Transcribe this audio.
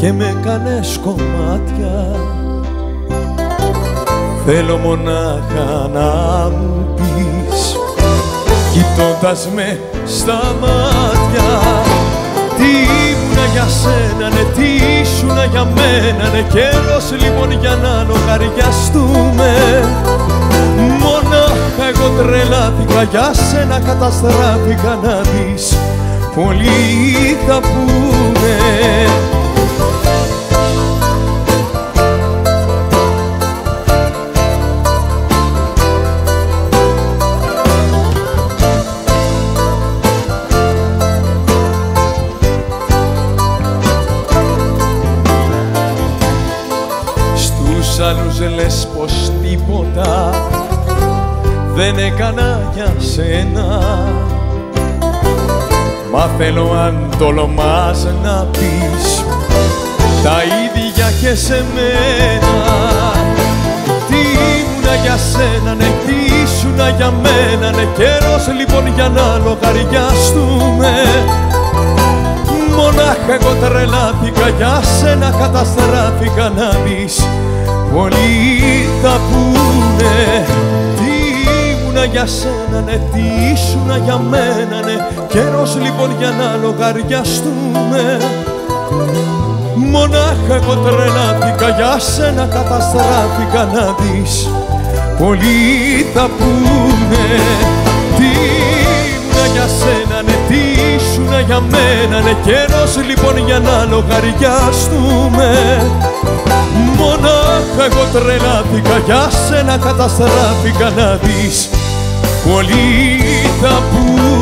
και με κάνες κομμάτια. Θέλω μονάχα να μου πεις κοιτώντας με στα μάτια Τι ήμουνα για σένα, ναι τι ήσουνα για μένα Ναι καιρός λοιπόν για να λογαριαστούμε. Μονάχα εγώ τρελάθηκα για σένα καταστράφηκα να δεις Πολλοί θα πούνε άλλους λες πως τίποτα δεν έκανα για σένα. Μα θέλω αν τολμάς να πεις τα ίδια και σε μένα. Τι ήμουνα για σένα, ναι τι ήσουνα για μένα Ναι καιρός λοιπόν για να λογαριαστούμε. Μονάχα εγώ τρελάθηκα για σένα καταστράφηκα να δεις Πολλοί θα πούνε τι ήμουνα για σένα, ναι τι ήσουνα για μένα, ναι Καιρός λοιπόν για να λογαριαστούμε Μονάχα εγώ τρελάθηκα για σένα καταστράφηκα να δεις. Πολλοί θα πούνε τι ήμουνα για σένα, ναι τι ήσουνα για μένα, ναι Καιρός λοιπόν για να λογαριαστούμε Μονάχα εγώ τρελάθηκα για σένα καταστράφηκα να δεις. Πολλοί θα πούνε